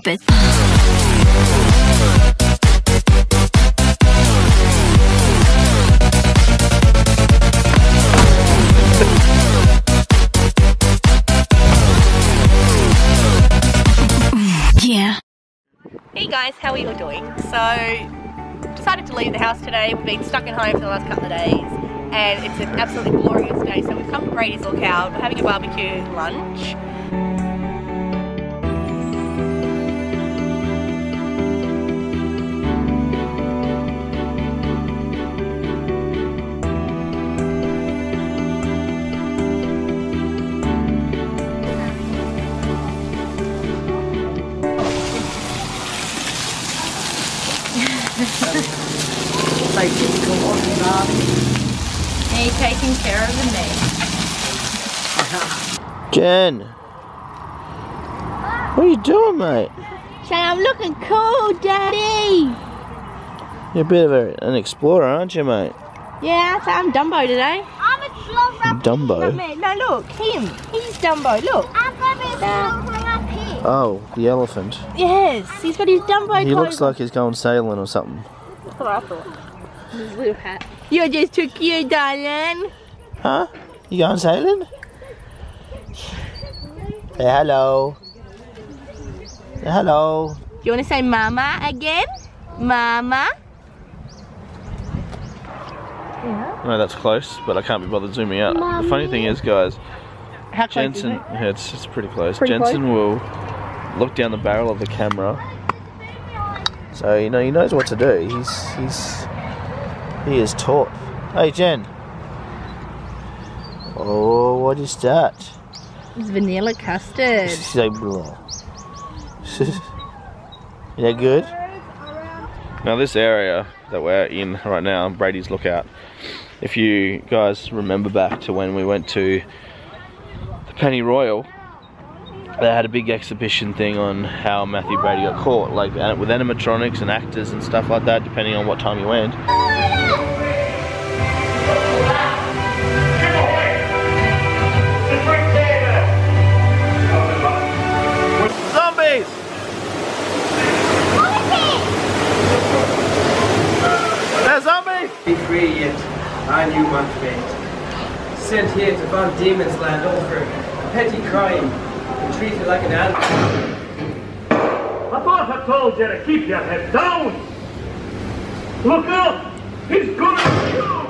drop it. yeah. Hey guys, how are you all doing? So, decided to leave the house today. We've been stuck at home for the last couple of days and it's an absolutely glorious day. So we've come to Brady's Lookout. We're having a barbecue lunch. Like come on, Me taking care of the meat. Jen, what are you doing, mate? Say, I'm looking cool, Daddy. You're a bit of a, an explorer, aren't you, mate? Yeah, so I'm Dumbo today. I'm a slow rap. Dumbo. No, look, him. He's Dumbo. Look. Oh, the elephant. Yes, he's got his Dumbo. He looks like he's going sailing or something. That's what I thought. His little hat. You're just too cute, darling. Huh? You going sailing? Say hello. Say hello. Do you want to say mama again? Mama? Yeah. No, that's close, but I can't be bothered zooming out. The funny thing is, guys, How close Jensen, is it? yeah, it's, it's pretty close. Pretty Jensen will look down the barrel of the camera. So, you know, he knows what to do. He's, he's, he is taught. Hey, Jen. Oh, what is that? It's vanilla custard. She's like, is that good? Now this area that we're in right now, Brady's Lookout, if you guys remember back to when we went to the Penny Royal, they had a big exhibition thing on how Matthew Brady got caught, like with animatronics and actors and stuff like that, depending on what time you went. Zombies! They're zombies! Be free yet, I knew my fate. Sent here to Van Diemen's Land over a petty crime and treated like an animal. I thought I told you to keep your head down. Look up. He's gonna shoot!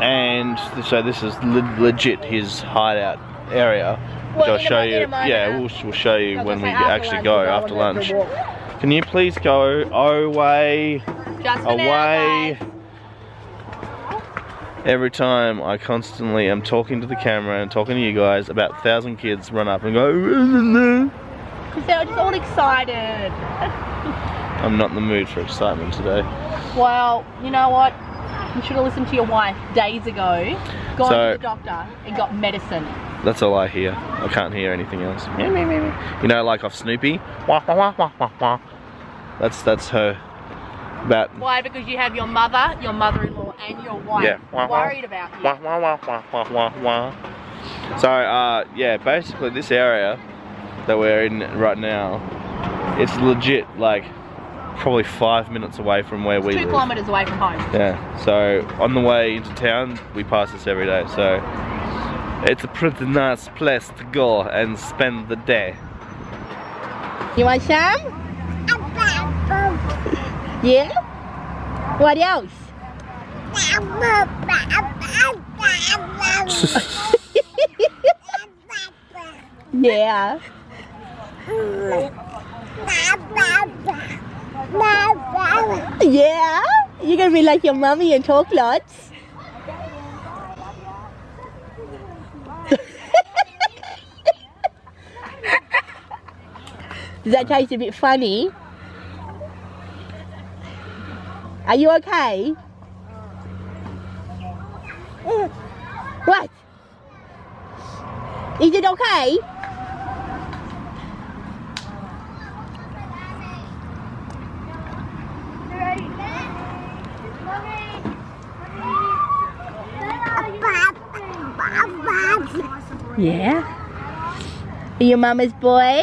and so this is le- legit his hideout area which Well, I'll show you yeah we'll, we'll show you when we actually after go after we'll go on a lunch can you please go away Just for now, away guys. Every time I constantly am talking to the camera and talking to you guys about a thousand kids run up and go Because they're just all excited. I'm not in the mood for excitement today Well, you know what? You should have listened to your wife days ago. Gone So- to the doctor and got medicine. that's all I hear I can't hear anything else you know like off Snoopy wah, wah, wah, wah, wah, wah. that's that's her about Why? Because you have your mother, your mother-in-law, and your wife Yeah. Wah, wah. worried about you. Wah, wah, wah, wah, wah, wah, wah. So, uh, yeah, basically this area that we're in right now, it's legit like probably five minutes away from where we Two live. kilometres away from home. Yeah, so on the way into town, we pass this every day. So it's a pretty nice place to go and spend the day. You want some? Yeah? What else? Yeah. Yeah? You're gonna be like your mommy and talk lots? Does that taste a bit funny? Are you okay? What? Is it okay? Yeah? Are you mama's boy?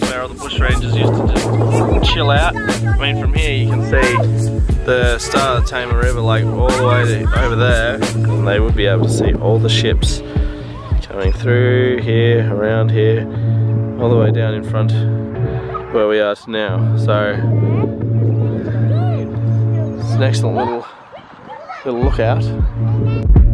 where all the bush rangers used to just chill out. I mean, from here you can see the start of the Tamar River, like all the way to, over there, and they would be able to see all the ships coming through here, around here, all the way down in front where we are now. So it's an excellent little little lookout.